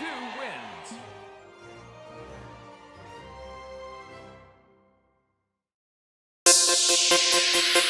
Two wins. Thank